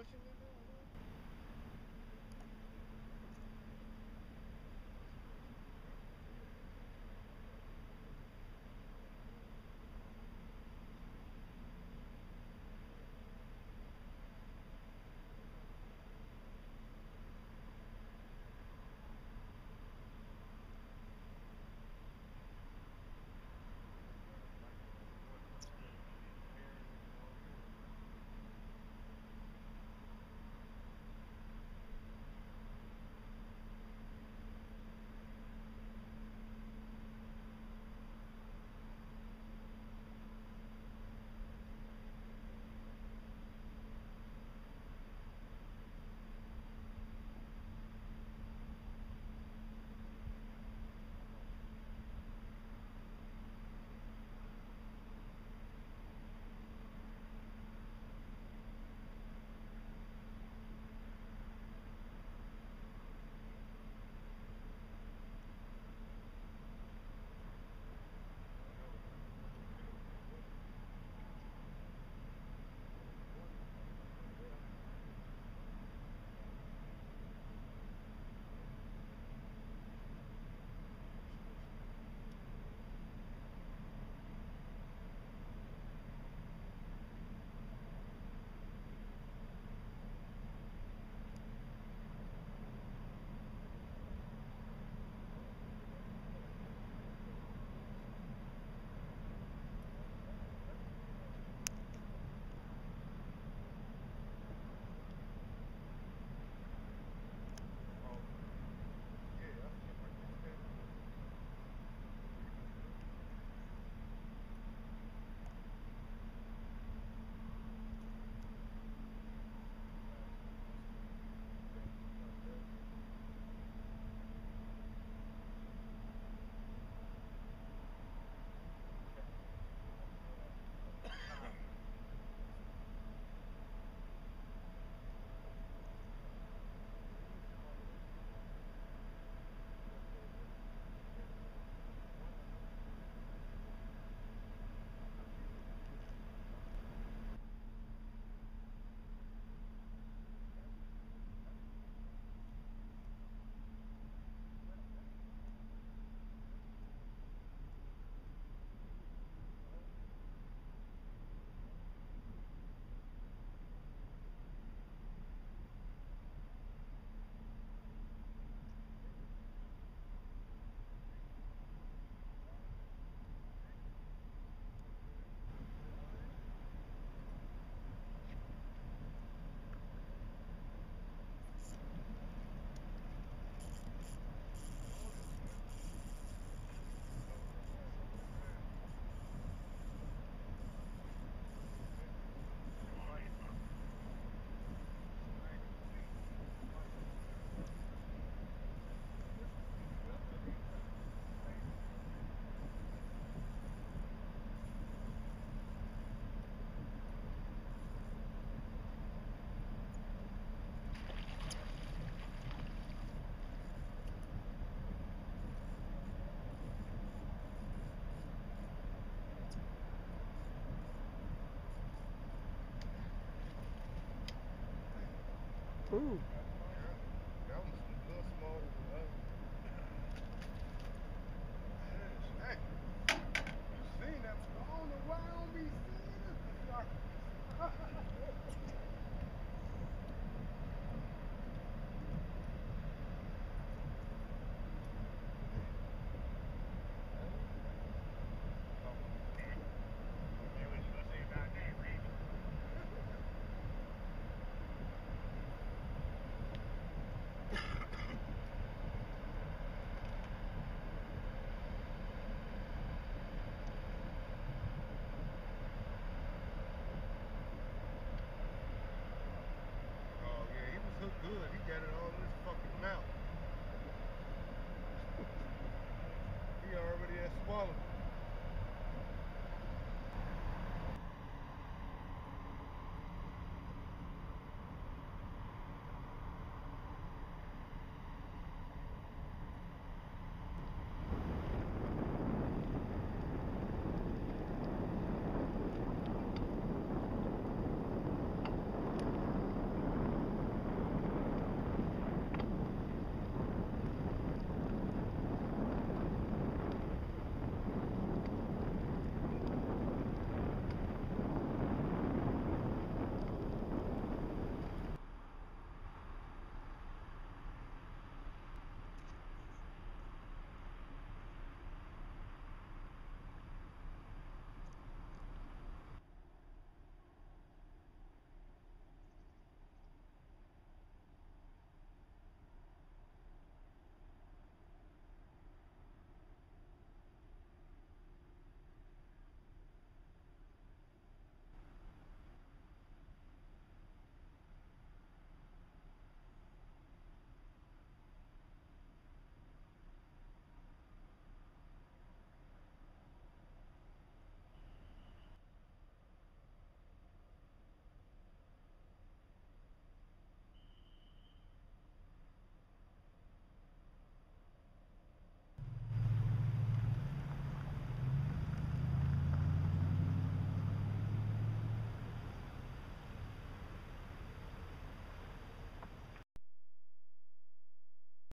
pushing me now? Ooh.